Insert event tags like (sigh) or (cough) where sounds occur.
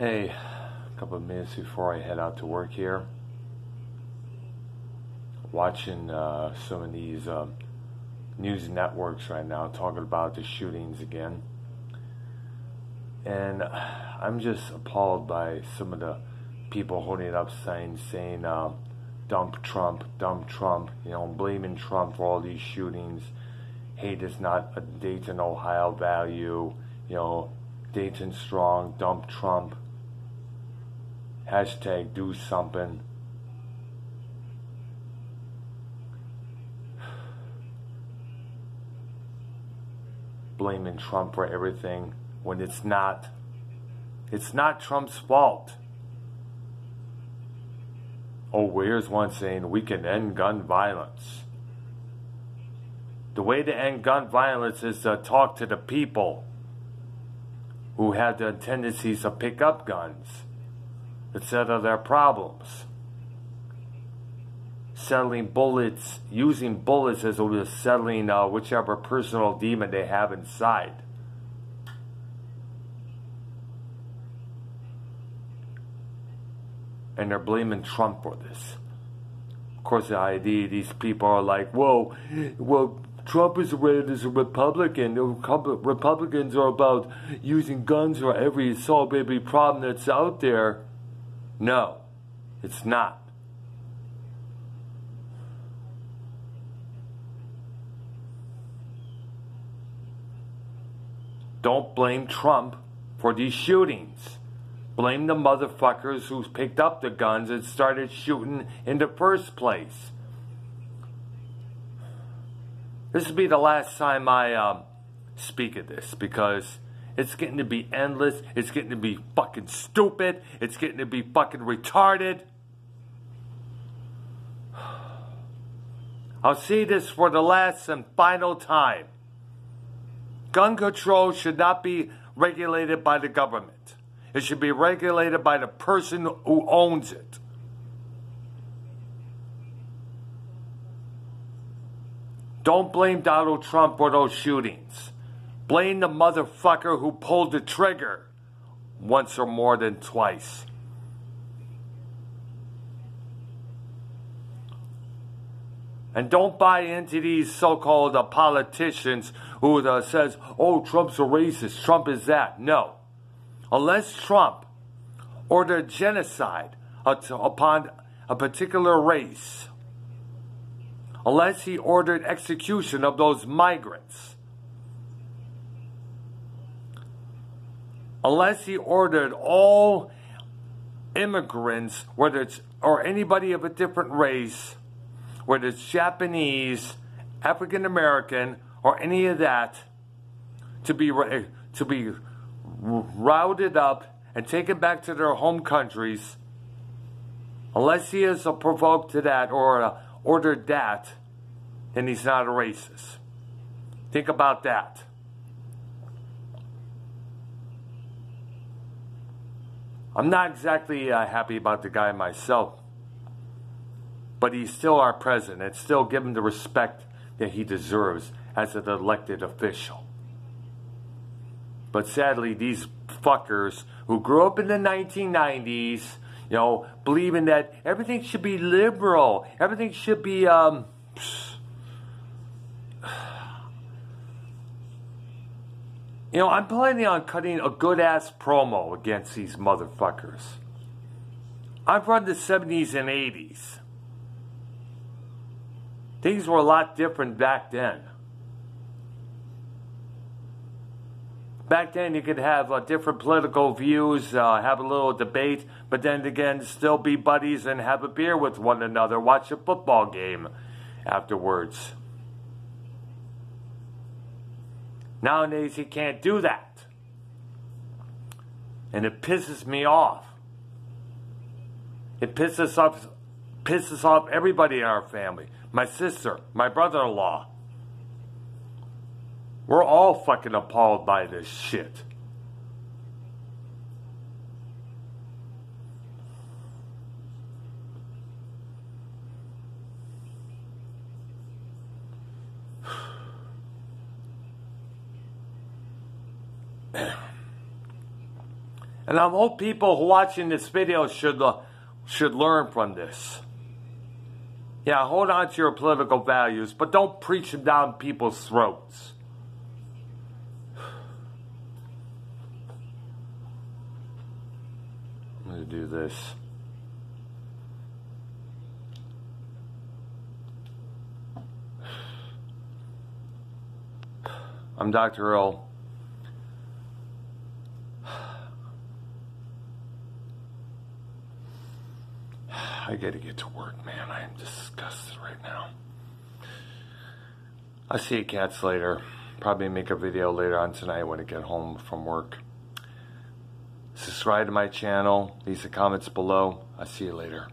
Hey, a couple of minutes before I head out to work here, watching uh, some of these uh, news networks right now talking about the shootings again. And I'm just appalled by some of the people holding up signs saying, uh, dump Trump, dump Trump, you know, blaming Trump for all these shootings. Hate is not a Dayton, Ohio value, you know, Dayton strong, dump Trump. Hashtag do something. Blaming Trump for everything when it's not. It's not Trump's fault. Oh, here's one saying we can end gun violence. The way to end gun violence is to talk to the people who have the tendencies to pick up guns instead of their problems. Settling bullets, using bullets as a way of settling uh, whichever personal demon they have inside. and they're blaming Trump for this. Of course, the idea these people are like, "Whoa, well, Trump is read as a Republican. Republicans are about using guns for every assault baby problem that's out there." No, it's not. Don't blame Trump for these shootings. Blame the motherfuckers who picked up the guns and started shooting in the first place. This will be the last time I um, speak of this because it's getting to be endless. It's getting to be fucking stupid. It's getting to be fucking retarded. (sighs) I'll see this for the last and final time. Gun control should not be regulated by the government. It should be regulated by the person who owns it. Don't blame Donald Trump for those shootings. Blame the motherfucker who pulled the trigger once or more than twice. And don't buy into these so-called uh, politicians who uh, says, "Oh, Trump's a racist. Trump is that." No unless Trump ordered genocide upon a particular race, unless he ordered execution of those migrants, unless he ordered all immigrants, whether it's or anybody of a different race, whether it's Japanese, African American, or any of that, to be to be routed up and taken back to their home countries, unless he is provoked to that or ordered that, then he's not a racist. Think about that. I'm not exactly uh, happy about the guy myself, but he's still our president. And still give him the respect that he deserves as an elected official. But sadly, these fuckers who grew up in the 1990s, you know, believing that everything should be liberal, everything should be, um, you know, I'm planning on cutting a good ass promo against these motherfuckers. I'm from the 70s and 80s. Things were a lot different back then. back then you could have uh, different political views, uh, have a little debate, but then again, still be buddies and have a beer with one another, watch a football game afterwards. Nowadays, he can't do that. And it pisses me off. It pisses off, pisses off everybody in our family. My sister, my brother-in-law, we're all fucking appalled by this shit. And I hope people watching this video should, uh, should learn from this. Yeah, hold on to your political values, but don't preach them down people's throats. I'm going to do this. I'm Dr. Earl. I gotta get to work, man. I am disgusted right now. I'll see you cats later. Probably make a video later on tonight when I get home from work. Subscribe to my channel. Leave the comments below. I'll see you later.